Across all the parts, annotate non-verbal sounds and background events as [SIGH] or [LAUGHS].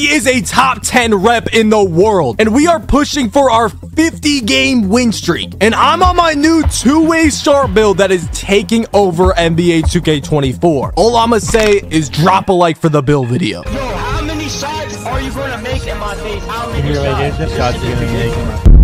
He is a top 10 rep in the world. And we are pushing for our 50 game win streak. And I'm on my new two-way sharp build that is taking over NBA 2K24. All I'm gonna say is drop a like for the build video. Yo, how many shots are you gonna make in my face? How many shots? shots you're gonna make.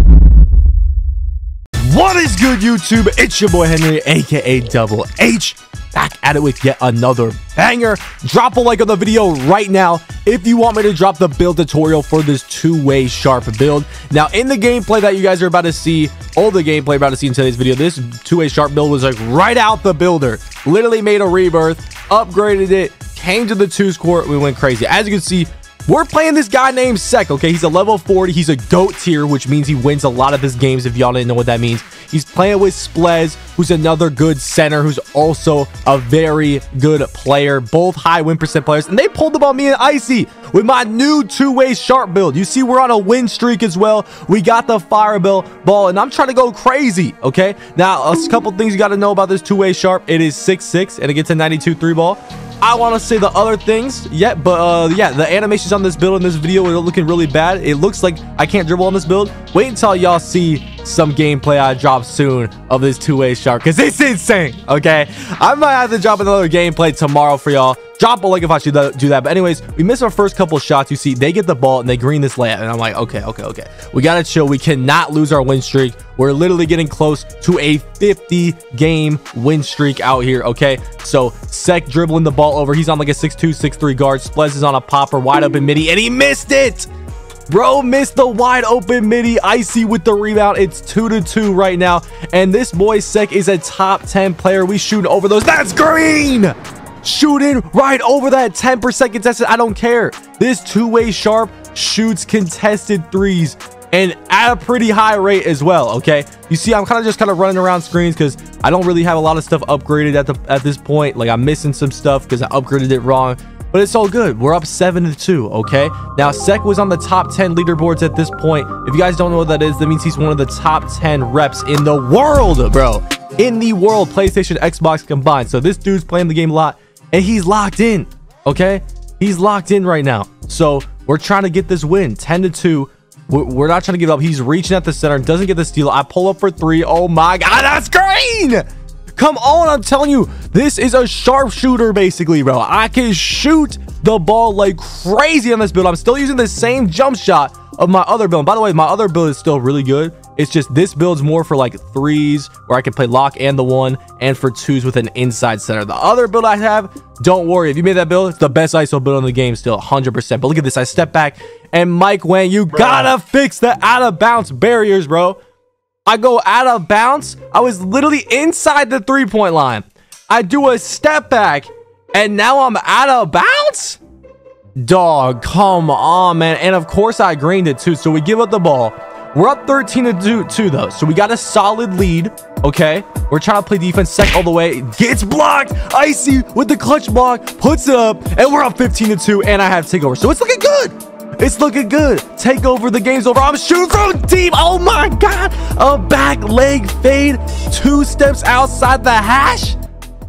What is good, YouTube? It's your boy Henry, aka Double H, back at it with yet another banger. Drop a like on the video right now if you want me to drop the build tutorial for this two-way sharp build. Now, in the gameplay that you guys are about to see, all the gameplay about to see in today's video, this two-way sharp build was like right out the builder. Literally made a rebirth, upgraded it, came to the two score, we went crazy. As you can see, we're playing this guy named Sek, okay? He's a level 40. He's a GOAT tier, which means he wins a lot of his games, if y'all didn't know what that means. He's playing with Splez, who's another good center, who's also a very good player. Both high win percent players. And they pulled up on me and Icy with my new two-way sharp build. You see, we're on a win streak as well. We got the fireball ball, and I'm trying to go crazy, okay? Now, a couple things you got to know about this two-way sharp. It is 6'6", and it gets a 92 three ball. I want to say the other things yet, but uh, yeah, the animations on this build in this video are looking really bad. It looks like I can't dribble on this build. Wait until y'all see some gameplay I drop soon of this two-way sharp because it's insane, okay? I might have to drop another gameplay tomorrow for y'all. Drop a like if I should do that. But anyways, we miss our first couple shots. You see, they get the ball and they green this layup. And I'm like, okay, okay, okay. We got to chill. We cannot lose our win streak. We're literally getting close to a 50 game win streak out here, okay? So Sec dribbling the ball over. He's on like a 6'2", 6'3 guard. Splez is on a popper wide open midi and he missed it. Bro missed the wide open midi. Icy with the rebound. It's 2 to 2 right now. And this boy Sek is a top 10 player. We shooting over those. That's green shooting right over that 10% contested. I don't care. This two-way sharp shoots contested threes and at a pretty high rate as well okay you see i'm kind of just kind of running around screens because i don't really have a lot of stuff upgraded at the at this point like i'm missing some stuff because i upgraded it wrong but it's all good. We're up seven to two okay? Now sek was on the top 10 leaderboards at this point. If you guys don't know what that is that means he's one of the top 10 reps in the world bro. In the world playstation xbox combined. So this dude's playing the game a lot and he's locked in okay? He's locked in right now. So we're trying to get this win 10 to 2 we're not trying to give up. He's reaching at the center doesn't get the steal. I pull up for three. Oh my god that's green come on i'm telling you this is a sharpshooter basically bro i can shoot the ball like crazy on this build i'm still using the same jump shot of my other build and by the way my other build is still really good it's just this build's more for like threes where I can play lock and the one and for twos with an inside center. The other build I have, don't worry. If you made that build, it's the best ISO build in the game still, 100%. But look at this. I step back and Mike Wang, you bro. gotta fix the out of bounds barriers, bro. I go out of bounds. I was literally inside the three point line. I do a step back and now I'm out of bounds? Dog, come on, man. And of course I greened it too. So we give up the ball. We're up 13 to 2 though, so we got a solid lead. Okay, we're trying to play defense Sek all the way. Gets blocked. Icy with the clutch block, puts it up, and we're up 15 to 2. And I have takeover, so it's looking good. It's looking good. Take over. The game's over. I'm shooting from deep. Oh my god, a back leg fade, two steps outside the hash.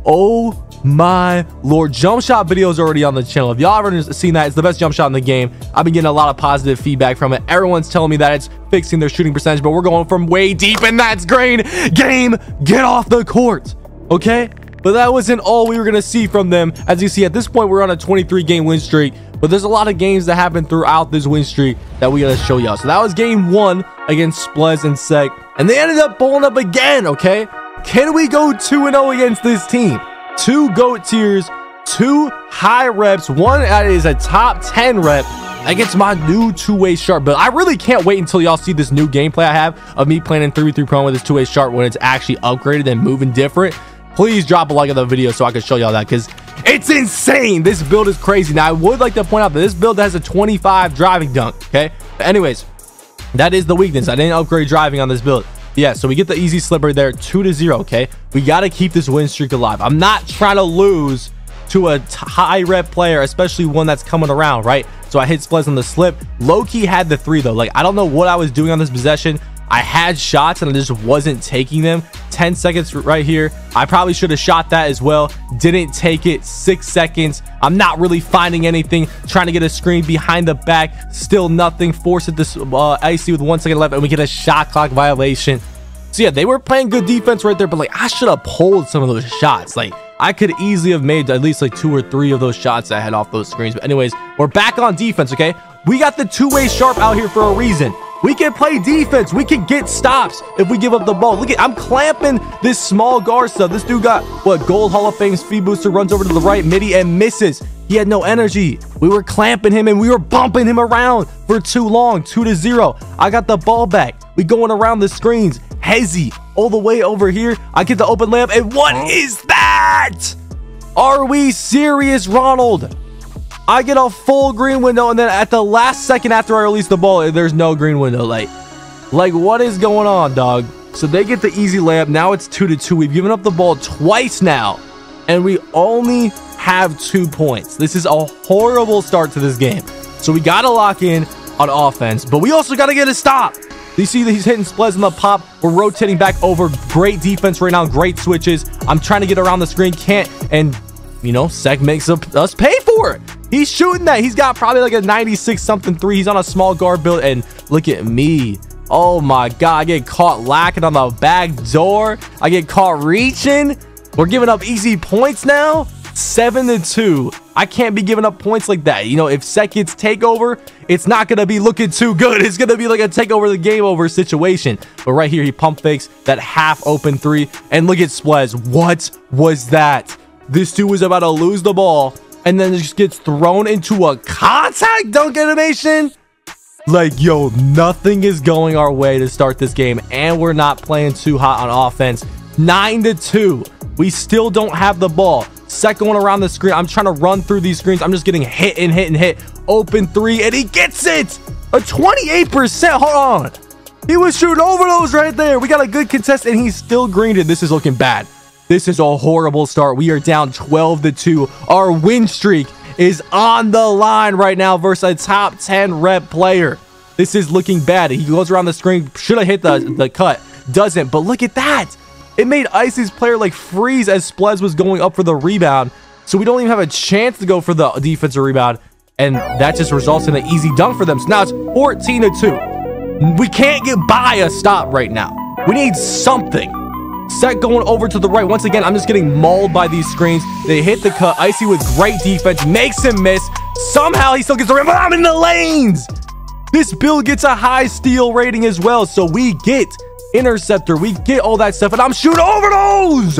Oh my lord jump shot video is already on the channel if y'all ever seen that it's the best jump shot in the game i've been getting a lot of positive feedback from it everyone's telling me that it's fixing their shooting percentage but we're going from way deep and that's green game get off the court okay but that wasn't all we were going to see from them as you see at this point we're on a 23 game win streak but there's a lot of games that happen throughout this win streak that we gotta show y'all so that was game one against splez and Sec. and they ended up pulling up again okay can we go 2-0 against this team two GOAT tiers, two high reps, one that is a top 10 rep against my new two-way sharp but I really can't wait until y'all see this new gameplay I have of me playing in 3v3 Pro with this two-way sharp when it's actually upgraded and moving different. Please drop a like on the video so I can show y'all that because it's insane. This build is crazy. Now, I would like to point out that this build has a 25 driving dunk, okay? But anyways, that is the weakness. I didn't upgrade driving on this build yeah, so we get the easy slipper there, two to zero. Okay, we got to keep this win streak alive. I'm not trying to lose to a high rep player, especially one that's coming around, right? So I hit Splez on the slip. Low key had the three though. Like I don't know what I was doing on this possession. I had shots and I just wasn't taking them. 10 seconds right here. I probably should have shot that as well. Didn't take it. Six seconds. I'm not really finding anything. Trying to get a screen behind the back. Still nothing. Force it to uh, icy with one second left and we get a shot clock violation. So yeah, they were playing good defense right there, but like I should have pulled some of those shots. Like I could easily have made at least like two or three of those shots I had off those screens. But anyways, we're back on defense, okay? We got the two-way sharp out here for a reason. We can play defense. We can get stops if we give up the ball. Look at, I'm clamping this small guard stuff. This dude got, what, gold Hall of Fame speed booster, runs over to the right, midi, and misses. He had no energy. We were clamping him and we were bumping him around for too long. Two to zero. I got the ball back. We going around the screens. Hezzy all the way over here. I get the open layup. And what oh. is that? Are we serious, Ronald? I get a full green window, and then at the last second after I release the ball, there's no green window. light. like what is going on, dog? So they get the easy layup. Now it's two to two. We've given up the ball twice now, and we only have two points. This is a horrible start to this game. So we got to lock in on offense, but we also got to get a stop. You see that he's hitting Splez in the pop. We're rotating back over. Great defense right now. Great switches. I'm trying to get around the screen. Can't. And, you know, Sec makes us pay for it. He's shooting that. He's got probably like a 96 something three. He's on a small guard build. And look at me. Oh my God. I get caught lacking on the back door. I get caught reaching. We're giving up easy points now. Seven to two. I can't be giving up points like that. You know, if Sec gets takeover, it's not going to be looking too good. [LAUGHS] It's going to be like a takeover the game over situation. But right here, he pump fakes that half open three. And look at Splez. What was that? This dude was about to lose the ball and then it just gets thrown into a contact dunk animation. Like, yo, nothing is going our way to start this game, and we're not playing too hot on offense. 9 to 2. We still don't have the ball. Second one around the screen. I'm trying to run through these screens. I'm just getting hit and hit and hit. Open three, and he gets it. A 28%. Hold on. He was shooting over those right there. We got a good contest, and he's still greened This is looking bad. This is a horrible start. We are down 12 to 2. Our win streak is on the line right now versus a top 10 rep player. This is looking bad. He goes around the screen. Should have hit the, the cut. Doesn't. But look at that. It made Icy's player like freeze as Splez was going up for the rebound. So we don't even have a chance to go for the defensive rebound. And that just results in an easy dunk for them. So now it's 14 to 2. We can't get by a stop right now. We need something. Set going over to the right. Once again, I'm just getting mauled by these screens. They hit the cut. Icy with great defense. Makes him miss. Somehow he still gets the rim, but I'm in the lanes. This build gets a high steal rating as well. So we get interceptor. We get all that stuff. And I'm shooting over those.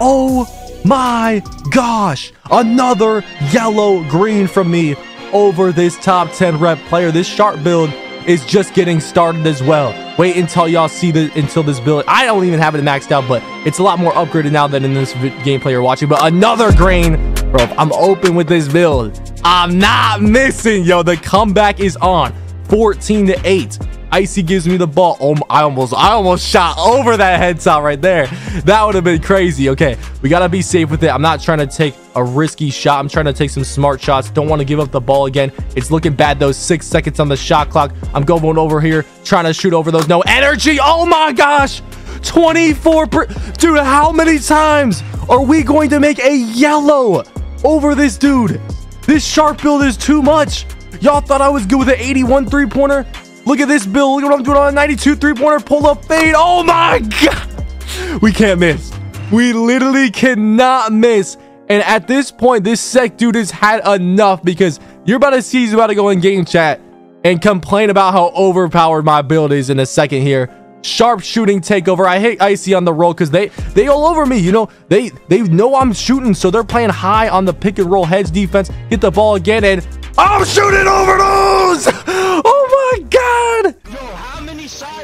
Oh my gosh. Another yellow green from me over this top 10 rep player. This sharp build is just getting started as well. Wait until y'all see the until this build. I don't even have it maxed out, but it's a lot more upgraded now than in this gameplay you're watching. But another grain, bro. I'm open with this build. I'm not missing, yo. The comeback is on. 14 to 8. Icy gives me the ball. Oh, I almost, I almost shot over that head top right there. That would have been crazy. Okay, we got to be safe with it. I'm not trying to take a risky shot. I'm trying to take some smart shots. Don't want to give up the ball again. It's looking bad, though. Six seconds on the shot clock. I'm going over here, trying to shoot over those. No energy. Oh, my gosh. 24 per dude how many times are we going to make a yellow over this dude this sharp build is too much y'all thought i was good with an 81 three-pointer Look at this build. Look at what I'm doing on a 92 three-pointer. Pull up fade. Oh my God. We can't miss. We literally cannot miss. And at this point, this sec dude has had enough because you're about to see he's about to go in game chat and complain about how overpowered my build is in a second here. Sharp shooting takeover. I hate Icy on the roll because they they all over me. You know, they they know I'm shooting, so they're playing high on the pick and roll heads defense. Get the ball again, and I'm shooting over those. [LAUGHS] Oh my god!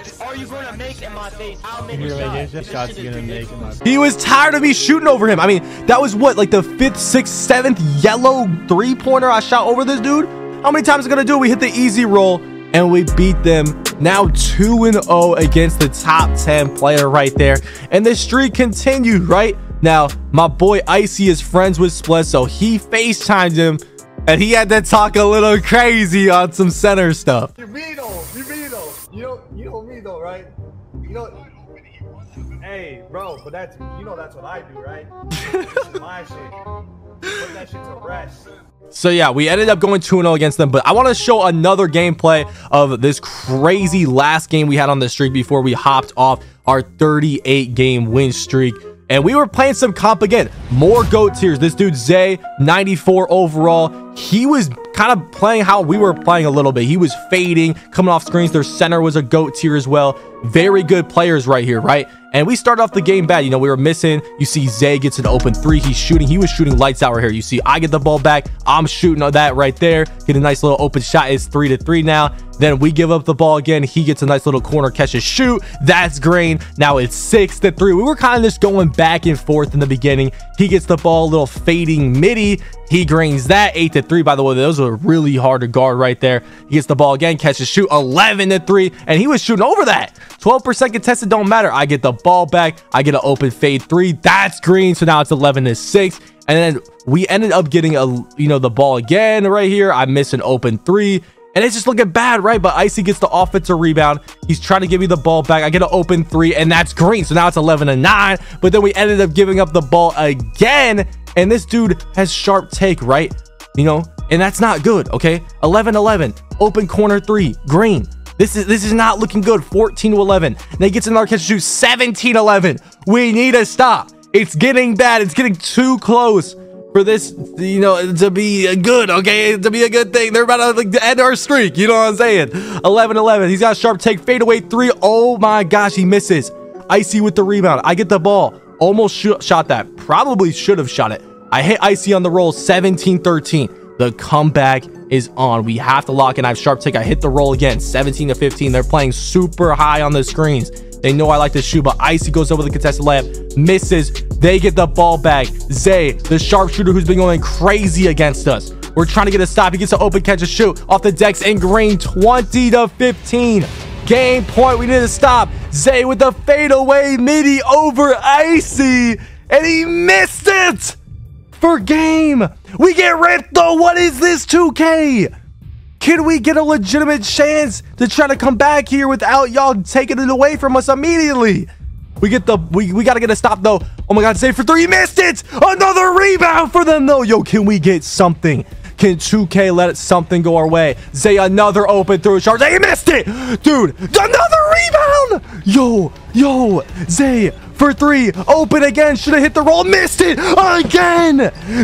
Yo, how many shots are you gonna make in my face? How many shots? shots you gonna make in my face? He was tired of me shooting over him. I mean, that was what, like the fifth, sixth, seventh yellow three-pointer I shot over this dude? How many times is it gonna do? We hit the easy roll and we beat them now 2-0 against the top 10 player right there. And the streak continued, right? Now, my boy Icy is friends with Splez, so he FaceTimed him and he had to talk a little crazy on some center stuff. You beat him. You beat him. You don't. You me though, right? You know. Hey, bro, but that's you know that's what I do, right? [LAUGHS] my shit. Put that shit to rest. So yeah, we ended up going 2-0 against them, but I want to show another gameplay of this crazy last game we had on the streak before we hopped off our 38 game win streak. And we were playing some comp again. More GOAT tiers. This dude, Zay, 94 overall. He was kind of playing how we were playing a little bit. He was fading, coming off screens. Their center was a GOAT tier as well. Very good players right here, right? And we start off the game bad. You know, we were missing. You see Zay gets an open three. He's shooting. He was shooting lights out right here. You see I get the ball back. I'm shooting that right there. Get a nice little open shot. It's three to three now. Then we give up the ball again. He gets a nice little corner catch shoot. That's green. Now it's six to three. We were kind of just going back and forth in the beginning. He gets the ball, a little fading midi. He greens that eight to three. By the way, those were really hard to guard right there. He gets the ball again, catches shoot 11 to three, and he was shooting over that. 12% contested don't matter. I get the ball back. I get an open fade three. That's green. So now it's 11 to six. And then we ended up getting a you know the ball again right here. I miss an open three. And it's just looking bad, right? But Icy gets the offensive rebound. He's trying to give me the ball back. I get an open three, and that's green. So now it's 11 to 9. But then we ended up giving up the ball again. And this dude has sharp take, right? You know, and that's not good, okay? 11 11, open corner three, green. This is this is not looking good. 14 to 11. Then he gets another catch to shoot 17 11. We need to stop. It's getting bad. It's getting too close for this, you know, to be good, okay? To be a good thing. They're about to like, end our streak. You know what I'm saying? 11 11. He's got a sharp take, fadeaway three. Oh my gosh, he misses. Icy with the rebound. I get the ball. Almost sh shot that. Probably should have shot it. I hit Icy on the roll 17 13. The comeback is on. We have to lock in. I have sharp take. I hit the roll again 17 to 15. They're playing super high on the screens. They know I like to shoot, but Icy goes over the contested layup, misses. They get the ball back. Zay, the sharpshooter who's been going crazy against us. We're trying to get a stop. He gets an open catch and shoot off the decks and green 20 to 15. Game point. We need to stop. Zay with the fadeaway midi over Icy, and he missed it for game. We get ripped though. What is this 2K? Can we get a legitimate chance to try to come back here without y'all taking it away from us immediately? We get the we, we gotta get a stop though. Oh my god, Zay for three. Missed it! Another rebound for them though. Yo, can we get something? Can 2K let something go our way? Zay another open through charge. Zay missed it! Dude, another rebound! Yo, yo, Zay for three. Open again. Should have hit the roll. Missed it again.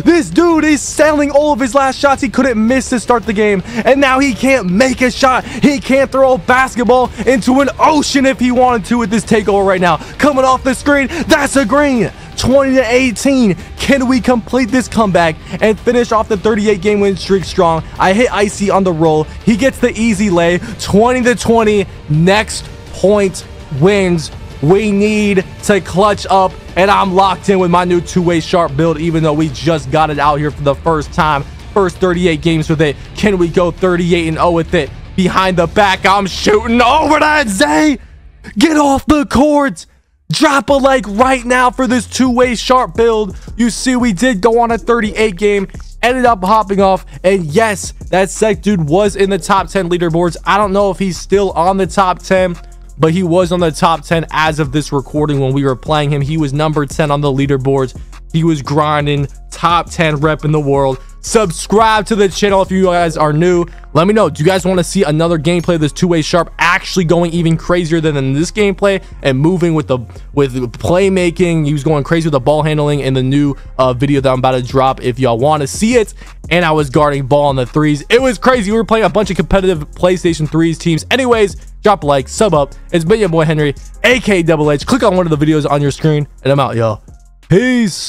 This dude is selling all of his last shots. He couldn't miss to start the game. And now he can't make a shot. He can't throw a basketball into an ocean if he wanted to with this takeover right now. Coming off the screen. That's a green. 20 to 18. Can we complete this comeback and finish off the 38 game win streak strong? I hit Icy on the roll. He gets the easy lay. 20 to 20. Next point wins we need to clutch up, and I'm locked in with my new two-way sharp build, even though we just got it out here for the first time. First 38 games with it. Can we go 38 and 0 with it? Behind the back, I'm shooting over that Zay. Get off the court. Drop a like right now for this two-way sharp build. You see, we did go on a 38 game ended up hopping off. And yes, that Sec dude was in the top 10 leaderboards. I don't know if he's still on the top 10, but he was on the top 10 as of this recording when we were playing him. He was number 10 on the leaderboards. He was grinding, top 10 rep in the world. Subscribe to the channel if you guys are new. Let me know, do you guys want to see another gameplay of this two-way sharp actually going even crazier than in this gameplay and moving with the with playmaking? He was going crazy with the ball handling in the new uh, video that I'm about to drop if y'all want to see it. And I was guarding ball on the threes. It was crazy. We were playing a bunch of competitive PlayStation 3s teams. Anyways, drop a like, sub up. It's been your boy Henry, aka Double H. Click on one of the videos on your screen, and I'm out, y'all. Peace.